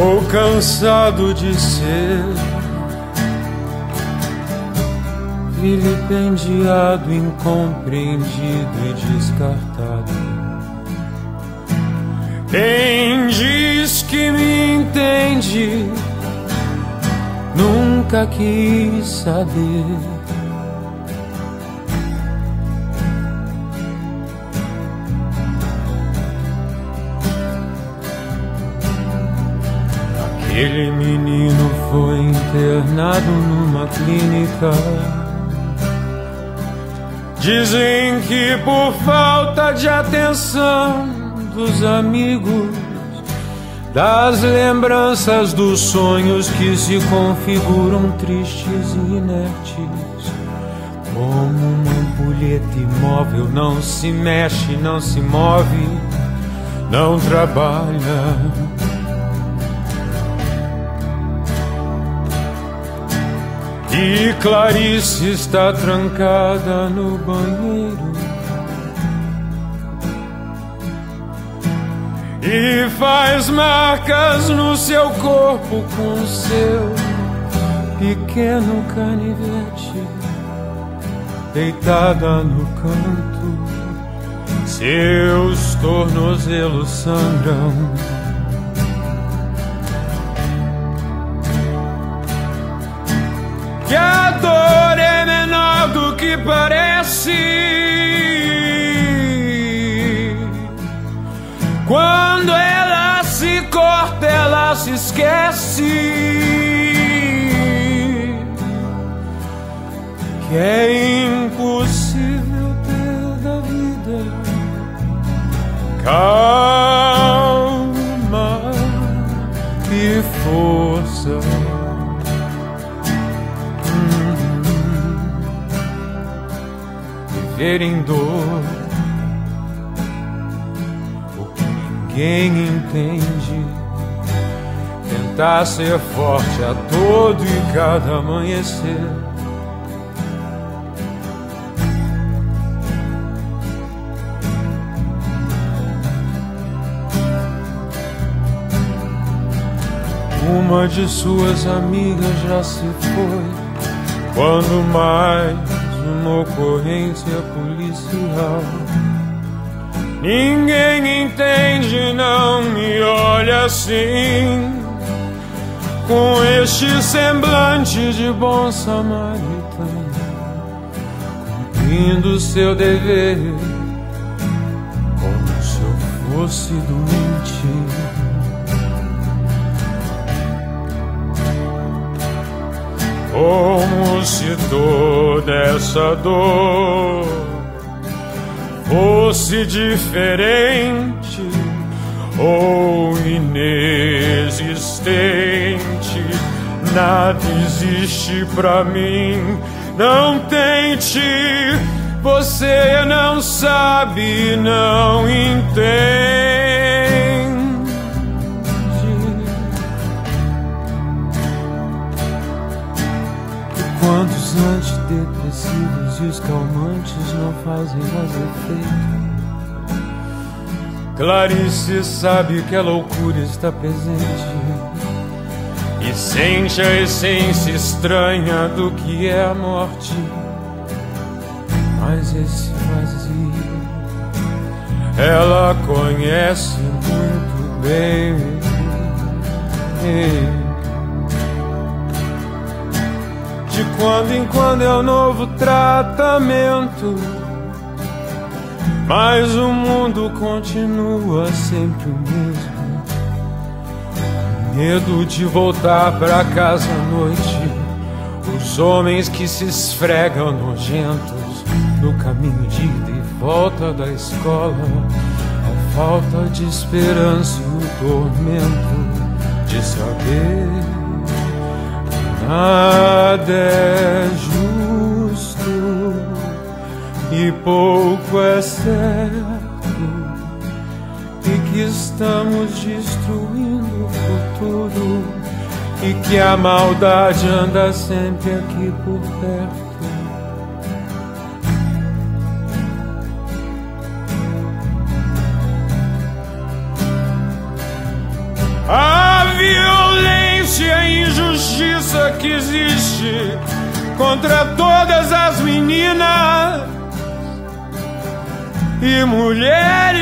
Tô cansado de ser vilipendiado, incompreendido e descartado. Quem diz que me entende nunca quis saber. Aquele menino foi internado numa clínica. Dizem que por falta de atenção dos amigos, das lembranças dos sonhos que se configuram tristes e inertes. Como uma ampulheta imóvel, não se mexe, não se move, não trabalha. E Clarice está trancada no banheiro. E faz marcas no seu corpo com seu pequeno canivete, deitada no canto, seus tornozelos sangram. Parece. Quando ela se corta, ela se esquece. Que é impossível ter da vida calma e força. Dor. O que ninguém entende. Tentar ser forte a todo e cada amanhecer. Uma de suas amigas já se foi. Quando mais uma ocorrência policial. Ninguém entende, não me olha assim, com este semblante de bom samaritano, cumprindo seu dever, como se eu fosse doente. Como se toda essa dor fosse diferente ou inexistente. Nada existe pra mim, não tente. Você não sabe, não entende. Antidepressivos e os calmantes não fazem mais efeito. Clarice sabe que a loucura está presente e sente a essência estranha do que é a morte. Mas esse vazio ela conhece muito bem. De quando em quando é um novo tratamento. Mas o mundo continua sempre o mesmo. Medo de voltar pra casa à noite. Os homens que se esfregam nojentos no caminho de ida e volta da escola. A falta de esperança e o tormento de saber Nada é justo e pouco é certo, e que estamos destruindo o futuro, e que a maldade anda sempre aqui por perto. Avião! Existe contra todas as meninas e mulheres.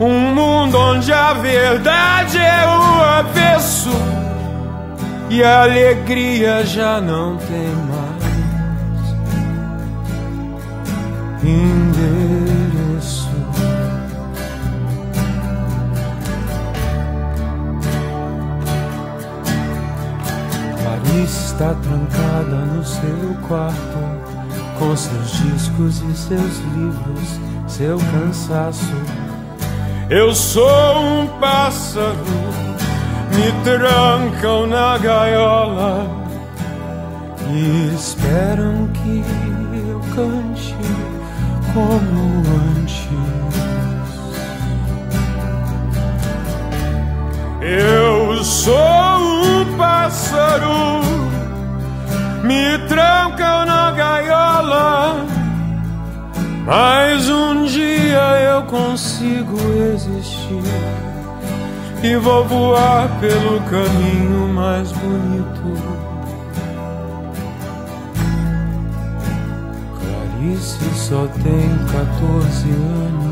Um mundo onde a verdade é o avesso e a alegria já não tem mais endereço. Está trancada no seu quarto com seus discos e seus livros, seu cansaço. Eu sou um pássaro, me trancam na gaiola e esperam que eu cante como antes. Eu sou um pássaro, me trancam na gaiola, mas um dia eu consigo existir e vou voar pelo caminho mais bonito. Clarice só tem 14 anos.